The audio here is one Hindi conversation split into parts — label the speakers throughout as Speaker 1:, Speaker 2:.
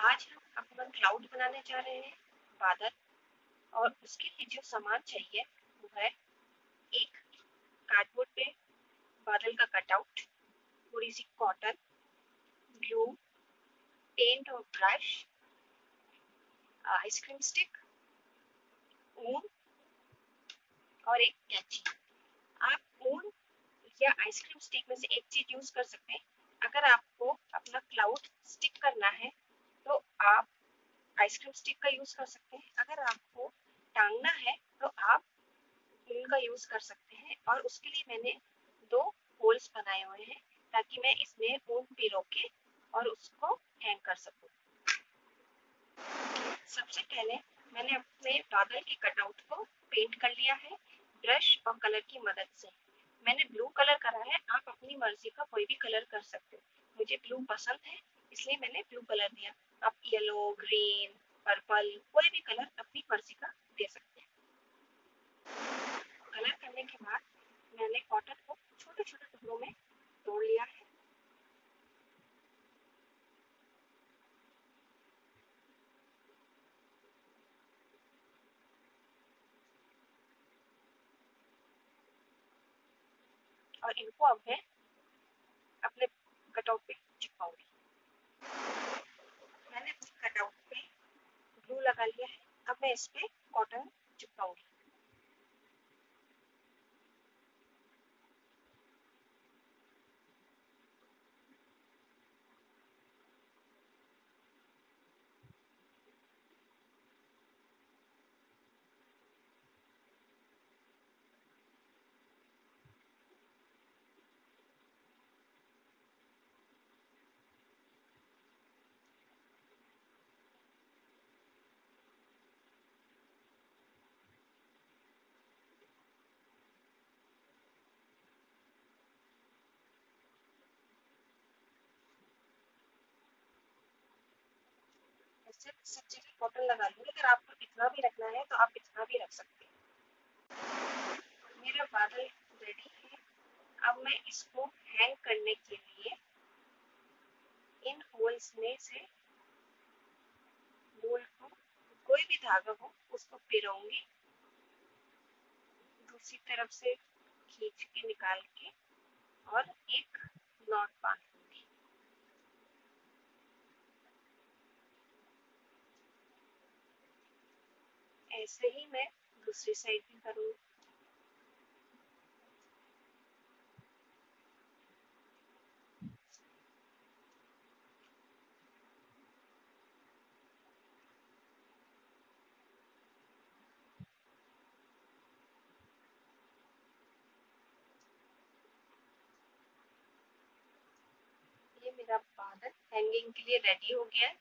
Speaker 1: आज हम अपना क्लाउड बनाने जा रहे हैं, बादल। और उसके लिए जो सामान चाहिए, वो है एक कार्डबोर्ड पे बादल का कटआउट थोड़ी सी कॉटन ग्लू पेंट और ब्रश आइसक्रीम स्टिक ऊन और एक कैची। आप ऊन या आइसक्रीम स्टिक में से एक चीज़ यूज़ कर सकते हैं। अगर आपको अपना क्लाउड स्टिक करना है तो आप आइसक्रीम स्टिक का यूज़ कर सकते हैं। अगर आपको टांगना है तो आप ऊन का यूज़ कर सकते हैं। और उसके लिए मैंने दो होल्स बनाए हुए हैं, ताकि मैं इसमें ऊन भी रोके और उसको हैंग कर सकूँ। सबसे पहले मैंने अपने बादल के कटआउट को पेंट कर लिया है ब्रश और कलर की मदद से। मैंने ब्लू कलर करा है, आप अपनी मर्ज़ी का कोई भी कलर कर सकते हो। मुझे ब्लू पसंद है, इसलिए मैंने ब्लू कलर दिया। आप येलो ग्रीन पर्पल कोई भी कलर अपनी मर्ज़ी का दे सकते हैं। कलर करने के बाद मैंने कॉटन को छोटे छोटे टुकड़ों में तोड़ लिया है। और इनको अब मैं अपने कटआउट पे चिपकाऊँगी। लगा लिया है अब मैं इस पे कॉटन चिपकाऊँगी। से सब जगह कॉटन लगा लूँगी अगर आपको इतना भी रखना है तो आप इतना भी रख सकते हैं। मेरा बादल रेडी है। अब मैं इसको हैंग करने के लिए इन होल्स में से होल को, कोई भी धागा हो, उसको पिरोंगी दूसरी तरफ़ से खींच के निकाल के और एक नॉट बाँध ऐसे ही मैं दूसरी साइड भी करूँगी ये मेरा बादल हैंगिंग के लिए रेडी हो गया है।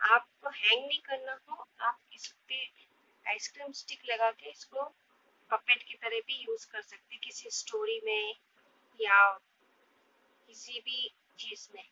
Speaker 1: आपको हैंग नहीं करना हो, आप इस पे आइसक्रीम स्टिक लगा के इसको पपेट की तरह भी यूज़ कर सकते किसी स्टोरी में या किसी भी चीज़ में।